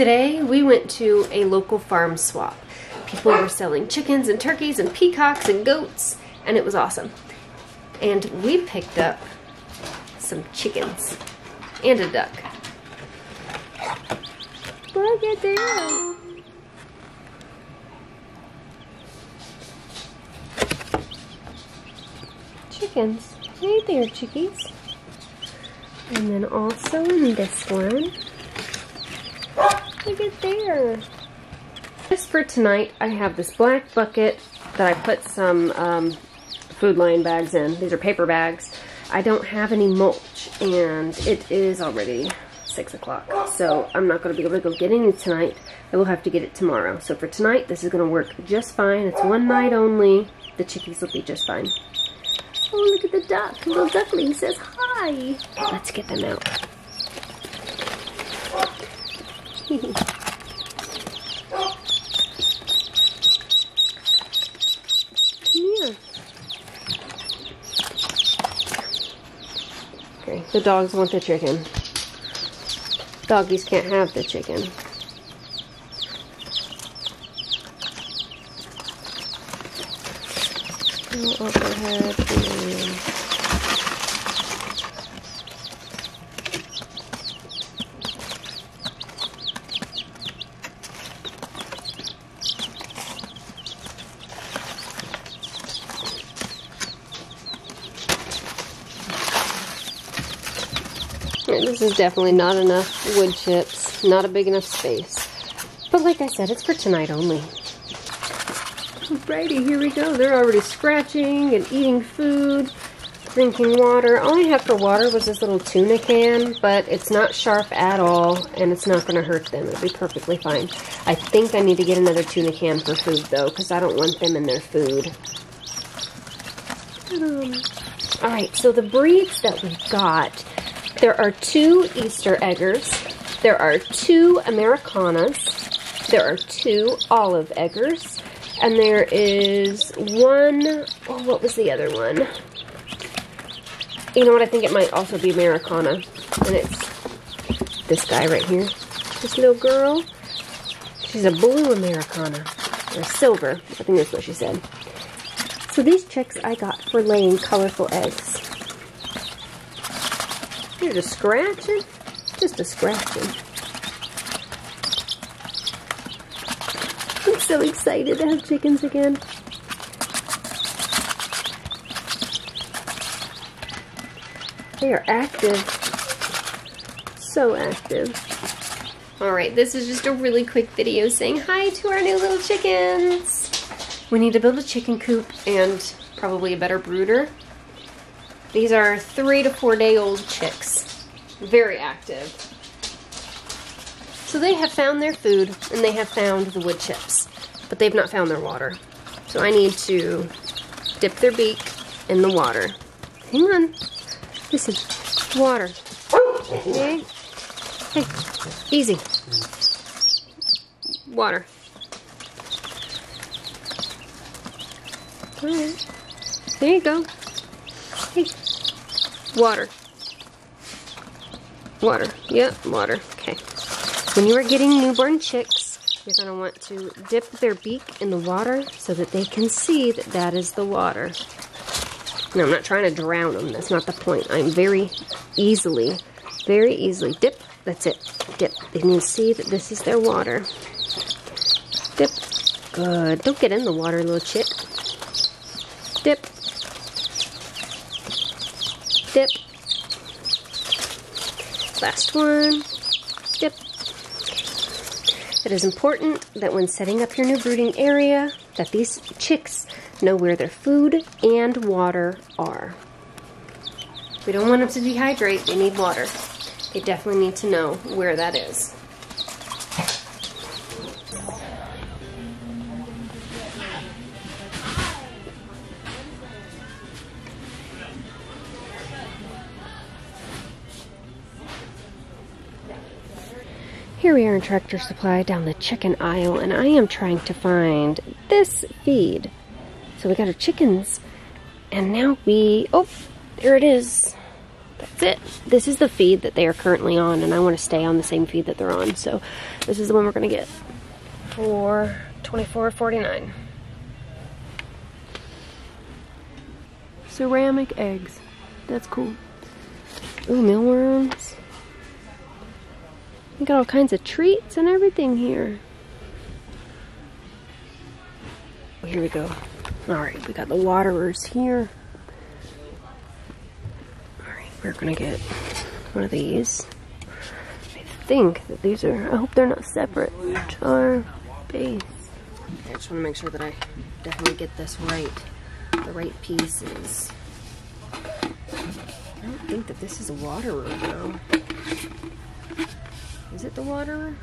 Today we went to a local farm swap. People were selling chickens and turkeys and peacocks and goats and it was awesome. And we picked up some chickens and a duck. Look at them. Chickens. Hey there, chickies. And then also in this one, look at there. Just for tonight, I have this black bucket that I put some um, Food Lion bags in. These are paper bags. I don't have any mulch, and it is already 6 o'clock, so I'm not going to be able to go get any tonight. I will have to get it tomorrow. So for tonight, this is going to work just fine. It's one night only. The chickies will be just fine. Oh, look at the duck. Little duckling says hi. Let's get them out. Come here. Okay, the dogs want the chicken. Doggies can't have the chicken. Overhead Yeah, This is definitely not enough wood chips, not a big enough space. But like I said, it's for tonight only. Alrighty, here we go. They're already scratching and eating food, drinking water. All I have for water was this little tuna can, but it's not sharp at all, and it's not going to hurt them. It'll be perfectly fine. I think I need to get another tuna can for food, though, because I don't want them in their food. Um, Alright, so the breeds that we've got, there are two Easter eggers, there are two Americanas, there are two olive eggers, and there is one, oh, what was the other one? You know what, I think it might also be Americana, and it's this guy right here, this little girl. She's a blue Americana, or silver, I think that's what she said. So these chicks I got for laying colorful eggs. You're just scratching? Just a scratching. I'm so excited to have chickens again. They are active. So active. Alright, this is just a really quick video saying hi to our new little chickens. We need to build a chicken coop and probably a better brooder. These are three to four day old chicks. Very active. So they have found their food and they have found the wood chips, but they've not found their water. So I need to dip their beak in the water. Hang on. Listen. Water. Okay. Hey. Easy. Water. Alright. There you go. Water. Water. Yep, water. Okay. When you are getting newborn chicks, you're going to want to dip their beak in the water so that they can see that that is the water. No, I'm not trying to drown them. That's not the point. I'm very easily, very easily dip. That's it. Dip. They to see that this is their water. Dip. Good. Don't get in the water, little chick. Dip. Dip. Last one. Dip. It is important that when setting up your new brooding area, that these chicks know where their food and water are. We don't want them to dehydrate, they need water. They definitely need to know where that is. Here we are in Tractor Supply down the chicken aisle, and I am trying to find this feed. So we got our chickens, and now we, oh, there it is. that's it. This is the feed that they are currently on, and I want to stay on the same feed that they're on. So this is the one we're going to get for $24.49. Ceramic eggs. That's cool. Ooh, mealworms. We got all kinds of treats and everything here. Oh, here we go. Alright, we got the waterers here. Alright, we're gonna get one of these. I think that these are, I hope they're not separate. Jar base. I just want to make sure that I definitely get this right. The right pieces. I don't think that this is a waterer though. Is it the waterer?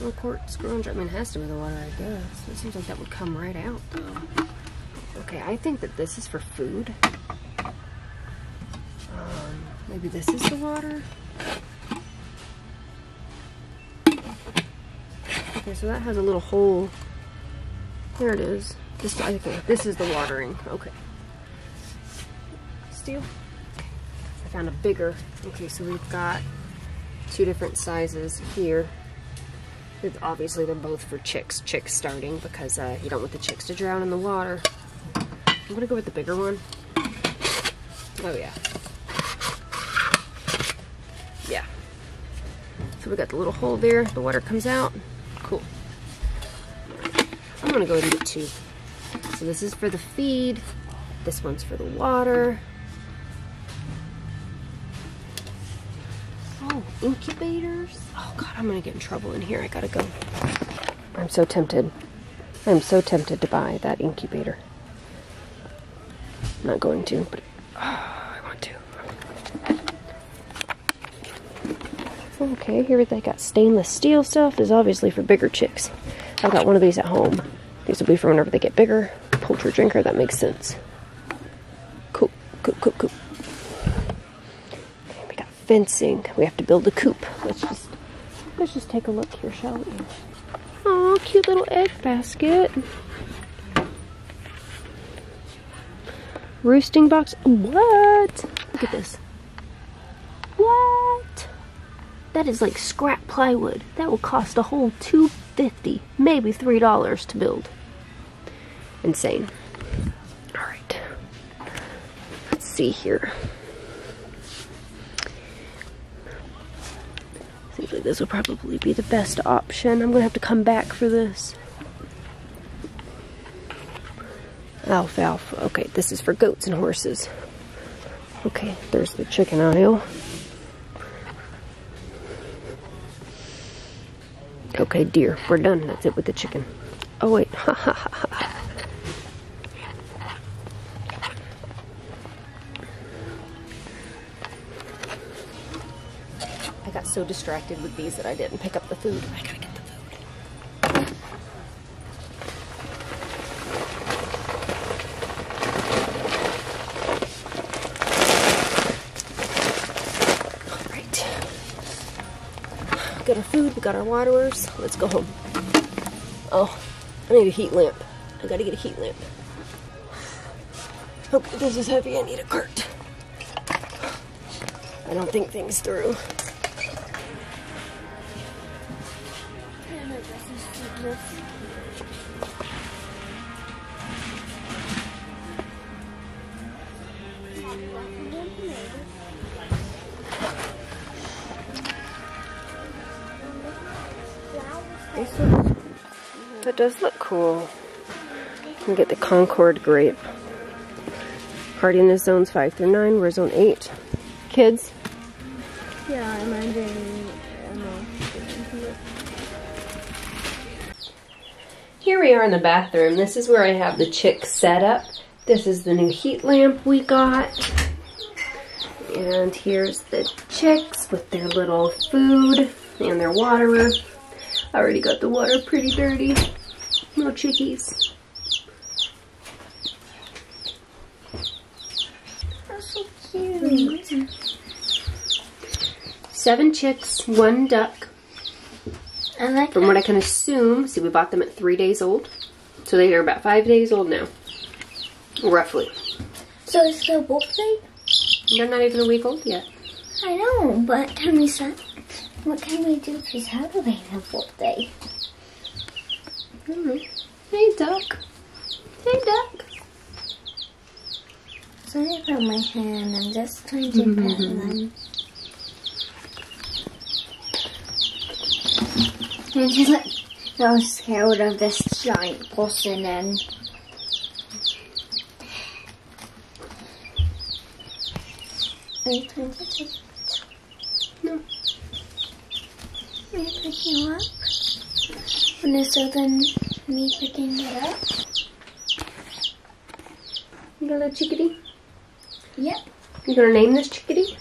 Little quart scrounge. I mean, it has to be the water, I guess. It seems like that would come right out, though. Okay, I think that this is for food. Um, maybe this is the water. Okay, so that has a little hole. There it is. This, okay, this is the watering. Okay. Steel. I found a bigger. Okay, so we've got two different sizes here. Obviously, they're both for chicks. Chicks starting because uh, you don't want the chicks to drown in the water. I'm gonna go with the bigger one. Oh yeah. Yeah. So we got the little hole there. The water comes out. Cool. I'm gonna go ahead and get two. So this is for the feed. This one's for the water. Incubators. Oh God, I'm gonna get in trouble in here. I gotta go. I'm so tempted. I'm so tempted to buy that incubator. I'm not going to, but oh, I want to. Okay, here they got stainless steel stuff. This is obviously for bigger chicks. I've got one of these at home. These will be for whenever they get bigger. Poultry drinker, that makes sense. Cool, cool, cool, cool fencing. We have to build a coop. Let's just let's just take a look here, shall we? Oh, cute little egg basket. Roosting box. What? Look at this. What? That is like scrap plywood. That will cost a whole two fifty, maybe three dollars to build. Insane. All right. Let's see here. This will probably be the best option. I'm gonna have to come back for this. Alfalfa. Okay, this is for goats and horses. Okay, there's the chicken aisle. Okay, deer. We're done. That's it with the chicken. Oh, wait. Ha ha ha ha. So distracted with these that I didn't pick up the food. I gotta get the food. All right. got our food, we got our waterers. Let's go home. Oh, I need a heat lamp. I gotta get a heat lamp. Okay, this is heavy. I need a cart. I don't think things through. That does look cool. You can get the Concord grape. Hardiness zones 5 through 9. We're zone 8. Kids? Yeah, I'm doing Here we are in the bathroom. This is where I have the chick set up. This is the new heat lamp we got. And here's the chicks with their little food and their waterer. I already got the water pretty dirty. Little chickies. That's so cute. Seven chicks, one duck. I like From what I can assume, see we bought them at three days old. So they are about five days old now. Roughly. So it's still both? You're not even a week old yet. I know, but can we set? What can we do to celebrate her birthday? Mm-hmm. Hey, duck. Hey, duck. Sorry about my hand. I'm just trying to pet them. And she's like so scared of this giant person and Are you trying to take No. Are you picking you up? And is so then me picking it up? You got a little chickadee? Yep. You gonna name this chickadee?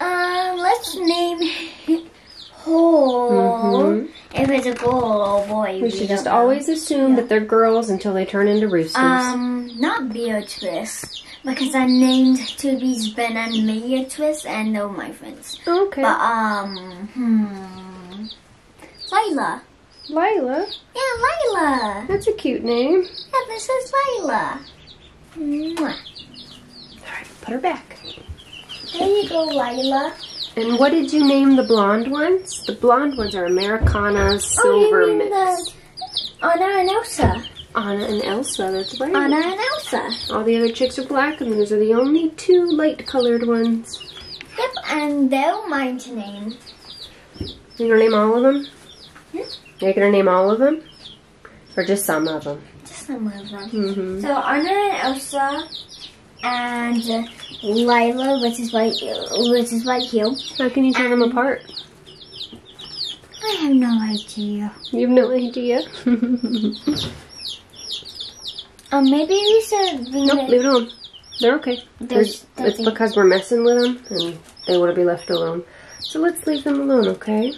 Um, let's name it Hole. Mhm. If it's a girl or a boy, We should just know. always assume that they're girls until they turn into roosters. Um, not Beatrice, because I named Toby's Ben and Beatrice, and they're my friends. okay. But um, hmm, Layla. Lila. Yeah, Layla. That's a cute name. Yeah, this is Layla. Mwah. Alright, put her back. There you go, Layla. And what did you name the blonde ones? The blonde ones are Americana Silver oh, you mean Mix. the Anna and Elsa. Anna and Elsa, that's right. Anna and Elsa. All the other chicks are black, and those are the only two light colored ones. Yep, and they're mine to name. You're gonna name all of them? Yeah. Are you gonna name all of them? Or just some of them? Just some of them. Mm-hmm. So Anna and Elsa and uh, Lila, which is right, which is right here. How can you tell them apart? I have no idea. You have no idea. Um, maybe we should leave nope, it. leave it alone. They're okay. There's There's, it's because we're messing with them, and they want to be left alone. So let's leave them alone, okay?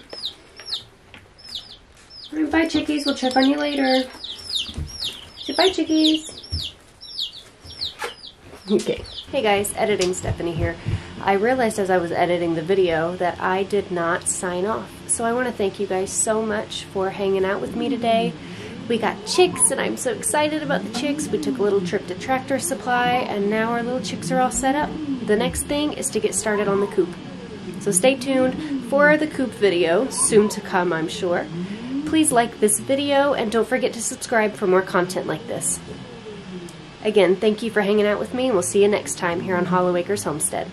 Bye chickies. We'll check on you later. Say bye chickies. Okay. Hey guys, editing Stephanie here. I realized as I was editing the video that I did not sign off. So I want to thank you guys so much for hanging out with me today. We got chicks and I'm so excited about the chicks. We took a little trip to Tractor Supply and now our little chicks are all set up. The next thing is to get started on the coop. So stay tuned for the coop video, soon to come I'm sure. Please like this video and don't forget to subscribe for more content like this. Again, thank you for hanging out with me and we'll see you next time here on Hollow Acres Homestead.